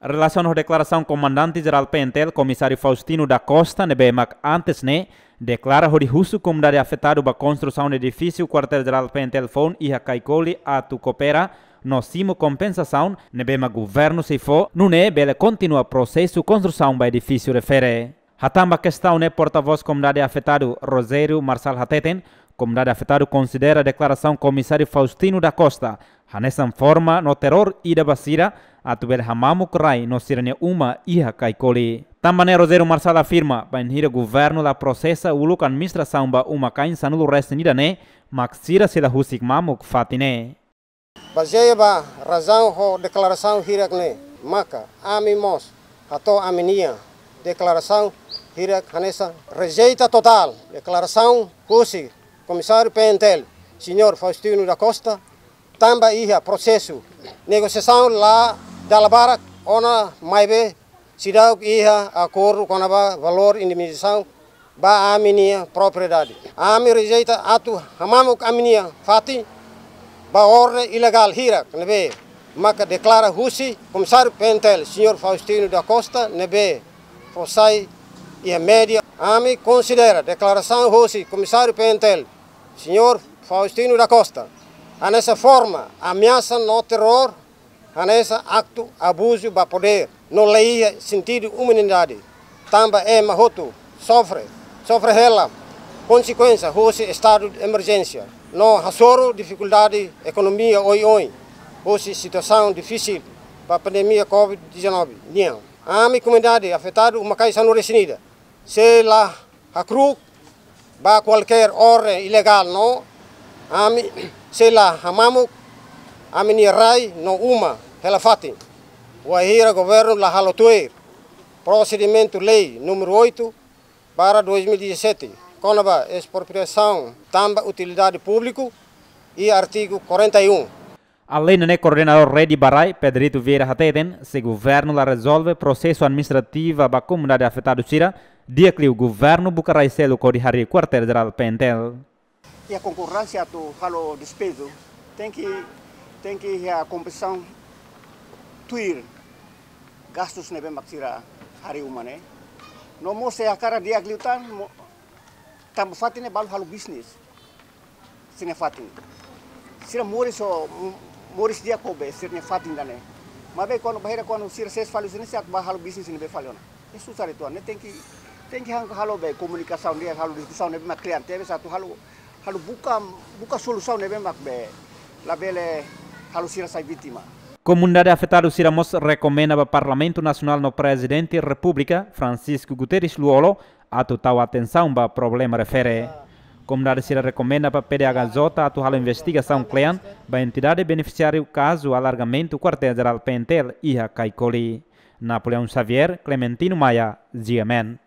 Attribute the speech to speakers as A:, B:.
A: Com a declaração comandante-geral Pentel, comissário Faustino da Costa, nebemak antes né, declara que o comunidade afetado pela construção do edifício. Quartel-geral Pentel Phone e a Caicoli a tu coopera no simo compensação, nebema governo se for, não é bela continua processo construção do edifício refere. Hatamba questão né porta-voz comunidade afetado Rosério Marçal Hateten, comunidade afetado considera a declaração comissário Faustino da Costa, nessa forma no terror e da basira, atubel hamamu krai no sirene uma iha kaikoli. Também Rosério Marçal afirma, banhira governo la processa uluk administração ba uma kain sanulu resta nidane, maksira sila husik mamuk fatine.
B: Baseia ba razão ho declaração hirak maka ami mos, hato aminia, declaração Hirak Hanessa rejeita total. Declaração Husi, comissário PNTEL, senhor Faustino da Costa, tamba iha processo. Negociação lá da Labara, ona maibe, sidau iha acordo com a valor indemnização ba aminia propriedade. Ami rejeita atu hamamuk aminia fati ba ordem ilegal hirak nebe. Maka declara Husi, comissário PNTEL, senhor Faustino da Costa, nebe, fossai e a média. AMI considera declaração Rossi, comissário Pentel, senhor Faustino da Costa, a nessa forma ameaça no terror, a nessa acto abuso para poder, no lei sentido humanidade. Também é mahoto, sofre, sofre ela, consequência, Rossi estado de emergência. No hasoro, dificuldade, economia, oi oi. Rossi situação difícil para a pandemia Covid-19. A minha comunidade afetada, uma caixa não resinida se la hakruk ba qualquer ore ilegal no ami se la hamamuk ami ni rai no uma hela fatin wahira governo la halotuir procedimento lei número 8 para 2017 conaba expropriação tamba utilidade público e artigo 41
A: Além do coordenador Redi Barai, Pedrito Vieira Hateten, se o governo la resolve processo administrativo para a comunidade afetada Chira, dia que o governo Bucarai Selo Corihari quartel-geral Pentel.
C: E a concorrência do halo despeso tem que tem que a compensação tuir gastos nebe maksira hari umane. No mo se a cara dia gliutan tam fatine balu halo business. Sine fatin. Sira mori so Moris dia kobe sirne fatin dane. Mabe kono bahira kono sir ses falu sini siat bah halo bisnis ini be falona. Isso sari tuan tem que tem que halo be comunicação dia halo discussão ne be mak cliente be satu halo halo buka buka solução ne be mak be la bele halo sira sai vítima.
A: Comunidade afetada Siramos recomenda ao Parlamento Nacional no Presidente da República, Francisco Guterres Luolo, a total atenção para o problema refere. Comunidade se recomenda para a PDHJ a investigação CLEAN para a entidade beneficiária o caso alargamento do quartel-geral Pentel e Caicoli. Napoleão Xavier, Clementino Maia, GMN.